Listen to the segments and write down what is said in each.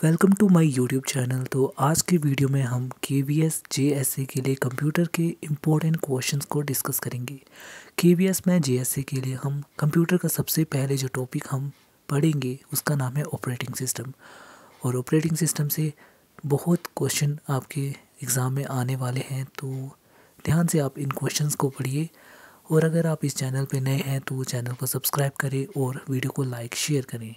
Welcome to my YouTube channel. तो आज के वीडियो में हम K V S J S A के लिए कंप्यूटर के इम्पोर्टेंट क्वेश्चंस को डिस्कस करेंगे। के वी एस में जे एस ए के लिए हम कंप्यूटर का सबसे पहले जो टॉपिक हम पढ़ेंगे, उसका नाम है ऑपरेटिंग सिस्टम और ऑपरेटिंग सिस्टम से बहुत क्वेश्चन आपके एग्ज़ाम में आने वाले हैं तो ध्यान से आप इन क्वेश्चन को पढ़िए। और अगर आप इस चैनल पर नए हैं तो चैनल को सब्सक्राइब करें और वीडियो को लाइक शेयर करें।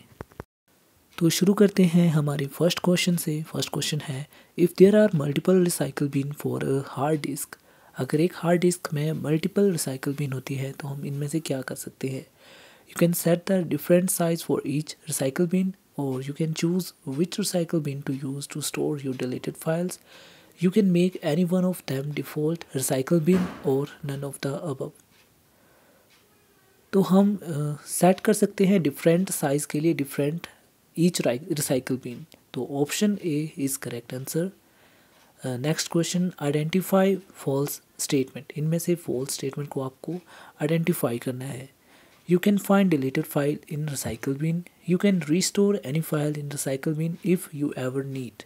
तो शुरू करते हैं हमारे फ़र्स्ट क्वेश्चन से। फ़र्स्ट क्वेश्चन है if there are multiple recycle bin for a hard disk अगर एक हार्ड डिस्क में मल्टीपल रिसाइकल बिन होती है तो हम इनमें से क्या कर सकते हैं? You can set the different size for each recycle bin और you can choose which recycle bin to use to store your deleted files you can make any one of them default recycle bin और none of the above तो हम set uh, कर सकते हैं different size के लिए different each recycle bin तो option A is correct answer next question identify false statement इनमें से फॉल्स स्टेटमेंट को आपको आइडेंटिफाई करना है you can find deleted file in recycle bin you can restore any file in recycle bin if you ever need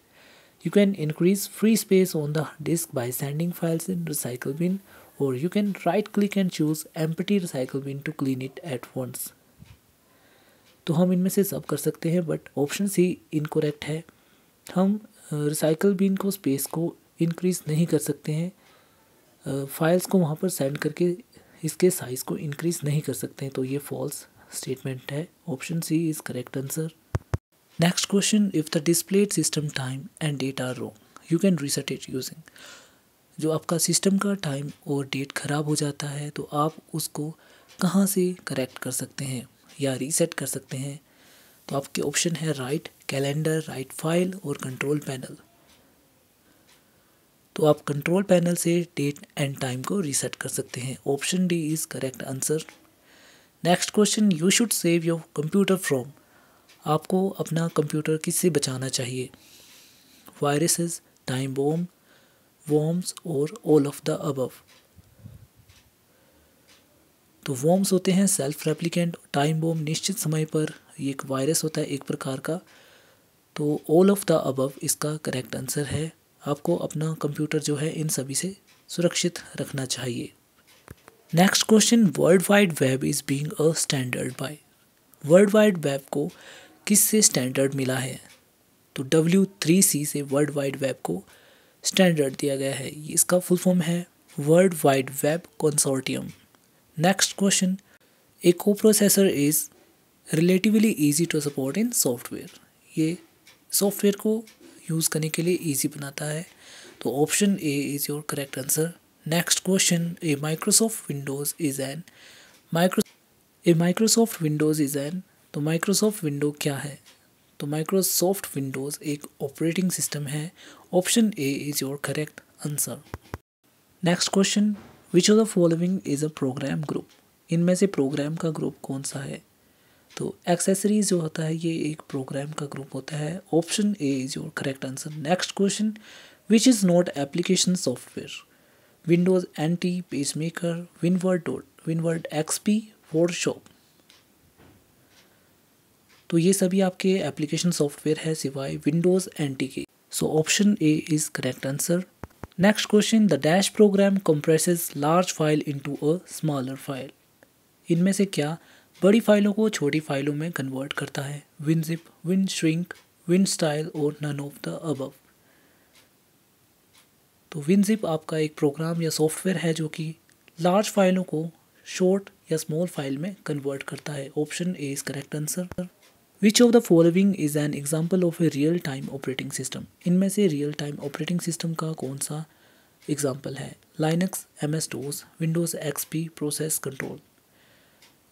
you can increase free space on the disk by sending files in recycle bin or you can right click and choose empty recycle bin to clean it at once तो हम इनमें से सब कर सकते हैं but option C incorrect है। हम रिसाइकल बिन को स्पेस को इंक्रीज़ नहीं कर सकते हैं। फाइल्स को वहाँ पर सेंड करके इसके साइज़ को इंक्रीज़ नहीं कर सकते हैं तो ये फॉल्स स्टेटमेंट है। Option C is correct answer next question if the display system time and date are wrong you can reset it using जो आपका सिस्टम का टाइम और डेट ख़राब हो जाता है तो आप उसको कहाँ से करेक्ट कर सकते हैं? या रीसेट कर सकते हैं। तो आपके ऑप्शन है राइट कैलेंडर राइट फ़ाइल और कंट्रोल पैनल तो आप कंट्रोल पैनल से डेट एंड टाइम को रीसेट कर सकते हैं। Option D is correct answer next question you should save your computer from आपको अपना कंप्यूटर किससे बचाना चाहिए? वायरसेस टाइम बॉम्ब वॉम्स और ऑल ऑफ़ द अबव तो वॉम्स होते हैं सेल्फ रेप्लिकेंट टाइम बॉम निश्चित समय पर ये एक वायरस होता है एक प्रकार का। तो ऑल ऑफ़ द अबव इसका करेक्ट आंसर है। आपको अपना कंप्यूटर जो है इन सभी से सुरक्षित रखना चाहिए। Next question world wide web is being a standard by world wide web को किस से स्टैंडर्ड मिला है? तो डब्ल्यू थ्री सी से वर्ल्ड वाइड वेब को स्टैंडर्ड दिया गया है। इसका फुल फॉर्म है। World wide web consortium Next question. A coprocessor is relatively easy to support in software. ये सॉफ्टवेयर को यूज़ करने के लिए ईजी बनाता है। तो option A is your correct answer next question a Microsoft Windows is an micro a Microsoft Windows is an तो Microsoft window क्या है? तो माइक्रोसॉफ्ट विंडोज़ एक ऑपरेटिंग सिस्टम है। Option A is your correct answer next question which of the following is a program group इनमें से programme का group कौन सा है? तो एक्सेसरीज जो होता है, ये एक प्रोग्राम का ग्रुप होता है। Option A is your correct answer next question which is not application software Windows N T PageMaker WinWord dot WinWord X P Photoshop तो ये सभी आपके एप्लीकेशन सॉफ्टवेयर है सिवाय विंडोज़ एन टी के। So option A is correct answer Next question, the dash program compresses large file into a smaller file. इनमें से क्या बड़ी फाइलों को छोटी फाइलों में कन्वर्ट करता है? WinZip win shrink win style और नन ऑफ़ द अबव तो विनजिप आपका एक प्रोग्राम या सॉफ्टवेयर है जो कि लार्ज फाइलों को शॉर्ट या स्मॉल फ़ाइल में कन्वर्ट करता है. Option A is correct answer which of the following is an example of a real time operating system इनमें से रियल टाइम ऑपरेटिंग सिस्टम का कौन सा एग्ज़ाम्पल है Linux M S DOS Windows X P process control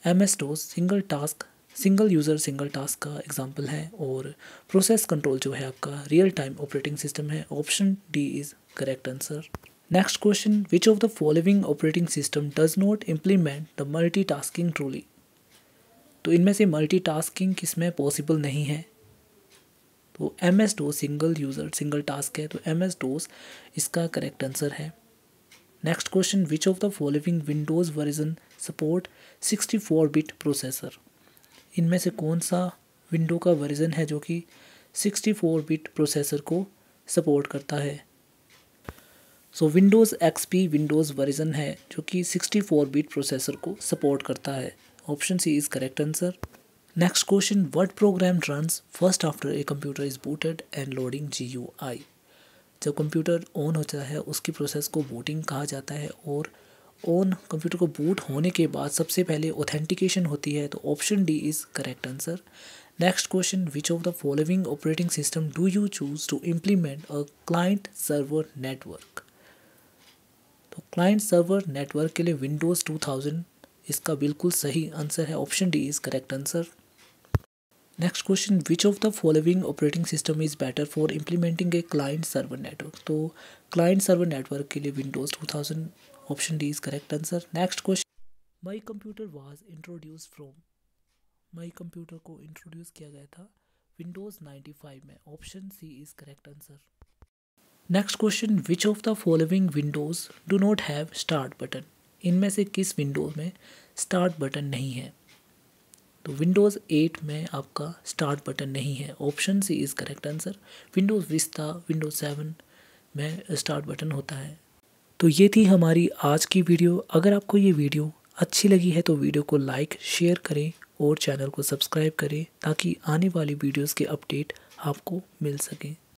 M S DOS single task single user single task का example है और process control जो है आपका रियल टाइम ऑपरेटिंग सिस्टम है option D is correct answer next question which of the following operating system does not implement the multi tasking truly तो इनमें से मल्टीटास्किंग किसमें पॉसिबल नहीं है? तो M S DOS single user single task है तो एम एस डोज इसका करेक्ट आंसर है। Next question which of the following Windows version support sixty four bit processor इनमें से कौन सा विंडो का वर्जन है जो कि 64 बिट प्रोसेसर को सपोर्ट करता है? So Windows XP Windows version है जो कि 64 बिट प्रोसेसर को सपोर्ट करता है। Option C is correct answer what program runs first after a computer is booted and loading G U I जब कंप्यूटर ऑन होता है, उसकी प्रोसेस को बूटिंग कहा जाता है और ऑन कंप्यूटर को बूट होने के बाद सबसे पहले ऑथेंटिकेशन होती है तो option D is correct answer next question which of the following operating system do you choose to implement a client server network तो क्लाइंट सर्वर नेटवर्क के लिए विंडोज़ 2000 इसका बिल्कुल सही आंसर है option D is correct answer next question which of the following operating system is better for implementing a client server network तो client server network के लिए Windows 2000 option D is correct answer next question my computer was introduce from my computer को introduce किया गया था Windows 95 में. Option C is correct answer next question which of the following windows do not have start button इनमें से किस Windows में start button नहीं है? तो विंडोज़ एट में आपका स्टार्ट बटन नहीं है। Option C is correct answer Windows Vista Windows seven में स्टार्ट बटन होता है। तो ये थी हमारी आज की वीडियो अगर आपको ये वीडियो अच्छी लगी है तो वीडियो को लाइक शेयर करें और चैनल को सब्सक्राइब करें ताकि आने वाली वीडियोस के अपडेट आपको मिल सकें।